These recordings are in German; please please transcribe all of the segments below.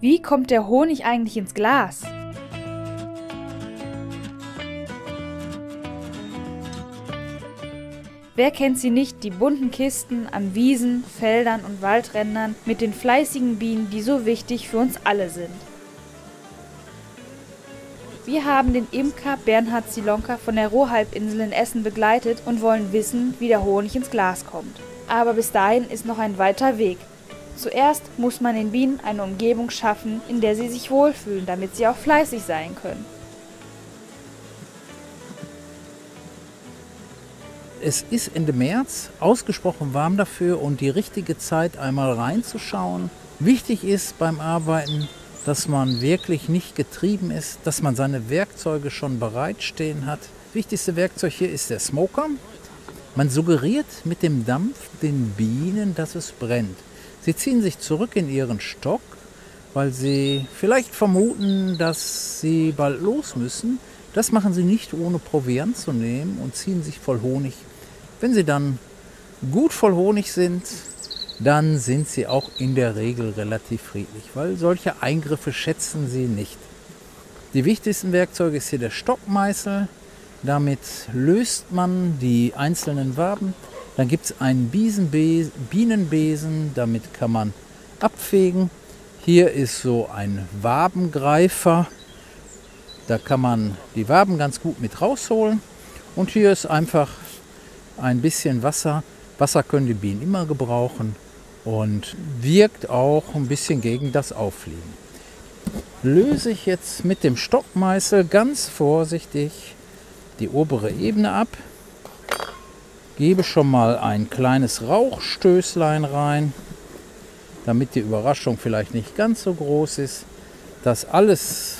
Wie kommt der Honig eigentlich ins Glas? Wer kennt sie nicht, die bunten Kisten an Wiesen, Feldern und Waldrändern mit den fleißigen Bienen, die so wichtig für uns alle sind? Wir haben den Imker Bernhard Zilonka von der Rohhalbinsel in Essen begleitet und wollen wissen, wie der Honig ins Glas kommt. Aber bis dahin ist noch ein weiter Weg. Zuerst muss man den Bienen eine Umgebung schaffen, in der sie sich wohlfühlen, damit sie auch fleißig sein können. Es ist Ende März ausgesprochen warm dafür und die richtige Zeit einmal reinzuschauen. Wichtig ist beim Arbeiten, dass man wirklich nicht getrieben ist, dass man seine Werkzeuge schon bereitstehen hat. Wichtigste Werkzeug hier ist der Smoker. Man suggeriert mit dem Dampf den Bienen, dass es brennt. Sie ziehen sich zurück in ihren Stock, weil sie vielleicht vermuten, dass sie bald los müssen. Das machen sie nicht ohne Proviant zu nehmen und ziehen sich voll Honig wenn sie dann gut voll Honig sind, dann sind sie auch in der Regel relativ friedlich, weil solche Eingriffe schätzen sie nicht. Die wichtigsten Werkzeuge ist hier der Stockmeißel. Damit löst man die einzelnen Waben. Dann gibt es einen Bienenbesen, damit kann man abfegen. Hier ist so ein Wabengreifer. Da kann man die Waben ganz gut mit rausholen. Und hier ist einfach ein bisschen Wasser. Wasser können die Bienen immer gebrauchen und wirkt auch ein bisschen gegen das Auffliegen. Löse ich jetzt mit dem Stockmeißel ganz vorsichtig die obere Ebene ab, gebe schon mal ein kleines Rauchstößlein rein, damit die Überraschung vielleicht nicht ganz so groß ist. Das alles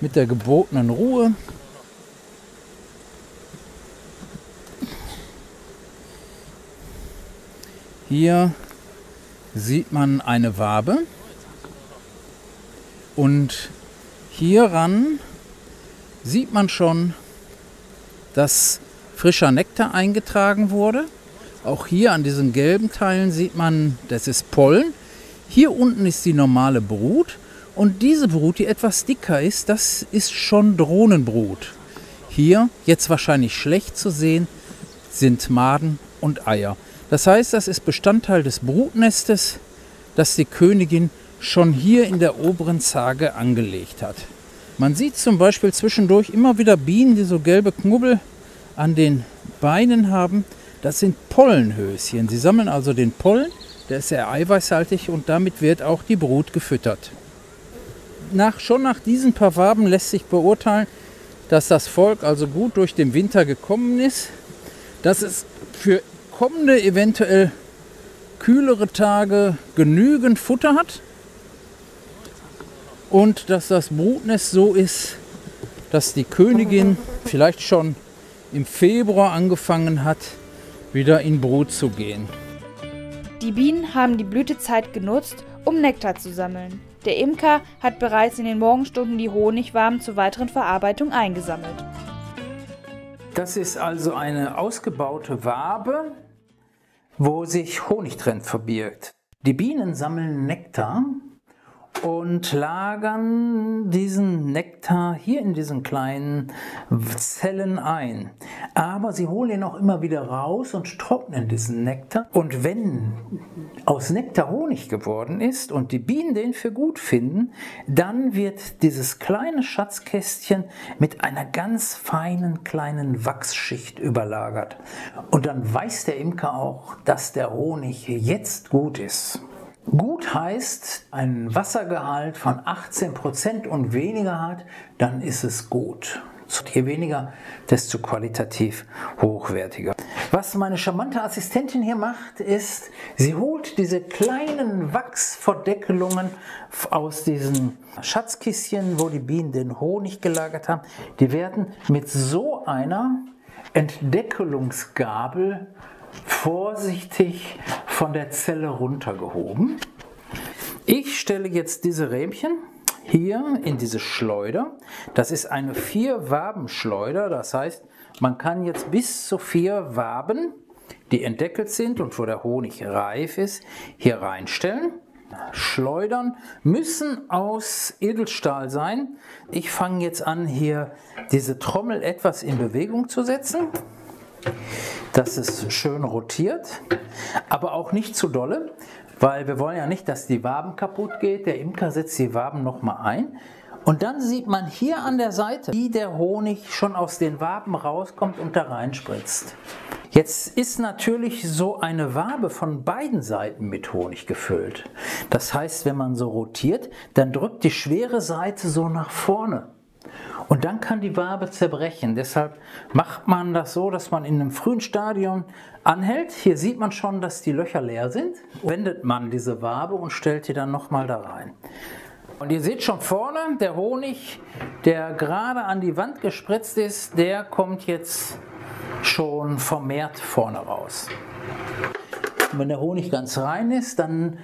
mit der gebotenen Ruhe Hier sieht man eine Wabe und hieran sieht man schon, dass frischer Nektar eingetragen wurde. Auch hier an diesen gelben Teilen sieht man, das ist Pollen. Hier unten ist die normale Brut und diese Brut, die etwas dicker ist, das ist schon Drohnenbrut. Hier, jetzt wahrscheinlich schlecht zu sehen, sind Maden und Eier. Das heißt, das ist Bestandteil des Brutnestes, das die Königin schon hier in der oberen Zage angelegt hat. Man sieht zum Beispiel zwischendurch immer wieder Bienen, die so gelbe Knubbel an den Beinen haben. Das sind Pollenhöschen. Sie sammeln also den Pollen, der ist sehr eiweißhaltig und damit wird auch die Brut gefüttert. Nach, schon nach diesen paar Waben lässt sich beurteilen, dass das Volk also gut durch den Winter gekommen ist, dass es für kommende eventuell kühlere Tage genügend Futter hat und dass das Brutnest so ist, dass die Königin vielleicht schon im Februar angefangen hat, wieder in Brut zu gehen. Die Bienen haben die Blütezeit genutzt, um Nektar zu sammeln. Der Imker hat bereits in den Morgenstunden die Honigwaben zur weiteren Verarbeitung eingesammelt. Das ist also eine ausgebaute Wabe, wo sich Honigtrend verbirgt. Die Bienen sammeln Nektar und lagern diesen Nektar hier in diesen kleinen Zellen ein. Aber sie holen ihn auch immer wieder raus und trocknen diesen Nektar. Und wenn aus Nektar Honig geworden ist und die Bienen den für gut finden, dann wird dieses kleine Schatzkästchen mit einer ganz feinen kleinen Wachsschicht überlagert. Und dann weiß der Imker auch, dass der Honig jetzt gut ist. Gut heißt, ein Wassergehalt von 18% und weniger hat, dann ist es gut. Je weniger, desto qualitativ hochwertiger. Was meine charmante Assistentin hier macht, ist, sie holt diese kleinen Wachsverdeckelungen aus diesen Schatzkistchen, wo die Bienen den Honig gelagert haben. Die werden mit so einer Entdeckelungsgabel vorsichtig von der Zelle runtergehoben. Ich stelle jetzt diese Rähmchen hier in diese Schleuder. Das ist eine Vier-Waben-Schleuder, das heißt, man kann jetzt bis zu vier Waben, die entdeckelt sind und wo der Honig reif ist, hier reinstellen. Schleudern müssen aus Edelstahl sein. Ich fange jetzt an, hier diese Trommel etwas in Bewegung zu setzen, dass es schön rotiert, aber auch nicht zu dolle, weil wir wollen ja nicht, dass die Waben kaputt geht. Der Imker setzt die Waben nochmal ein. Und dann sieht man hier an der Seite, wie der Honig schon aus den Waben rauskommt und da reinspritzt. Jetzt ist natürlich so eine Wabe von beiden Seiten mit Honig gefüllt. Das heißt, wenn man so rotiert, dann drückt die schwere Seite so nach vorne. Und dann kann die Wabe zerbrechen. Deshalb macht man das so, dass man in einem frühen Stadium anhält. Hier sieht man schon, dass die Löcher leer sind. Wendet man diese Wabe und stellt die dann nochmal da rein. Und ihr seht schon vorne, der Honig, der gerade an die Wand gespritzt ist, der kommt jetzt schon vermehrt vorne raus. Und wenn der Honig ganz rein ist, dann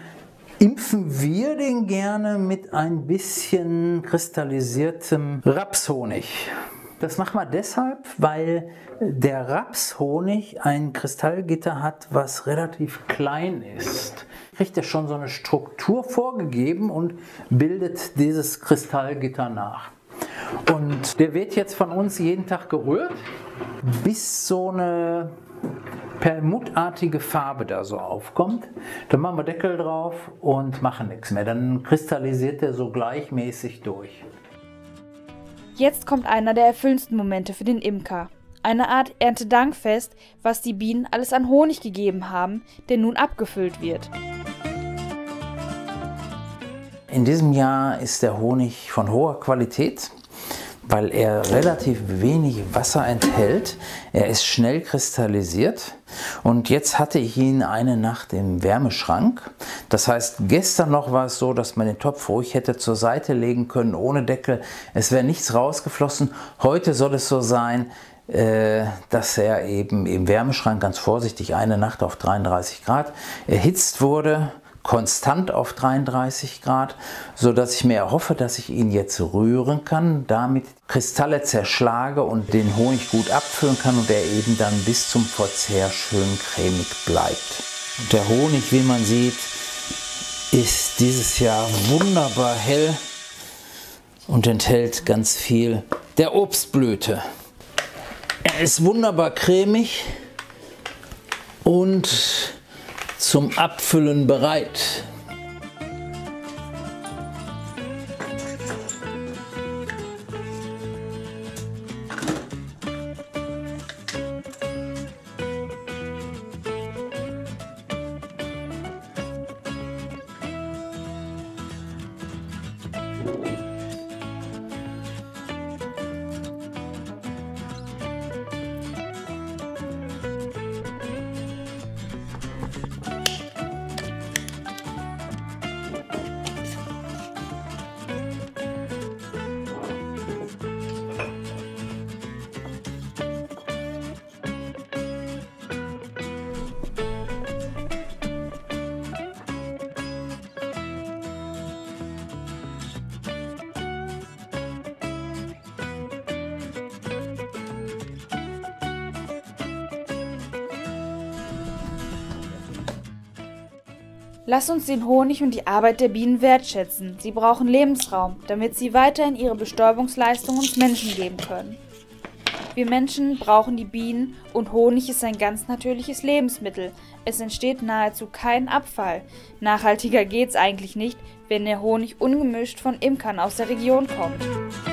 impfen wir den gerne mit ein bisschen kristallisiertem Rapshonig. Das machen wir deshalb, weil der Rapshonig ein Kristallgitter hat, was relativ klein ist. Kriegt er schon so eine Struktur vorgegeben und bildet dieses Kristallgitter nach. Und der wird jetzt von uns jeden Tag gerührt, bis so eine perlmuttartige Farbe da so aufkommt. Dann machen wir Deckel drauf und machen nichts mehr. Dann kristallisiert er so gleichmäßig durch. Jetzt kommt einer der erfüllendsten Momente für den Imker. Eine Art Erntedankfest, was die Bienen alles an Honig gegeben haben, der nun abgefüllt wird. In diesem Jahr ist der Honig von hoher Qualität weil er relativ wenig Wasser enthält. Er ist schnell kristallisiert und jetzt hatte ich ihn eine Nacht im Wärmeschrank. Das heißt, gestern noch war es so, dass man den Topf ruhig hätte zur Seite legen können, ohne Deckel. Es wäre nichts rausgeflossen. Heute soll es so sein, äh, dass er eben im Wärmeschrank ganz vorsichtig eine Nacht auf 33 Grad erhitzt wurde konstant auf 33 Grad, so dass ich mir erhoffe, dass ich ihn jetzt rühren kann, damit Kristalle zerschlage und den Honig gut abfüllen kann und er eben dann bis zum Verzehr schön cremig bleibt. Und der Honig, wie man sieht, ist dieses Jahr wunderbar hell und enthält ganz viel der Obstblüte. Er ist wunderbar cremig und zum Abfüllen bereit. Lass uns den Honig und die Arbeit der Bienen wertschätzen. Sie brauchen Lebensraum, damit sie weiterhin ihre Bestäubungsleistung uns Menschen geben können. Wir Menschen brauchen die Bienen und Honig ist ein ganz natürliches Lebensmittel. Es entsteht nahezu kein Abfall. Nachhaltiger geht's eigentlich nicht, wenn der Honig ungemischt von Imkern aus der Region kommt.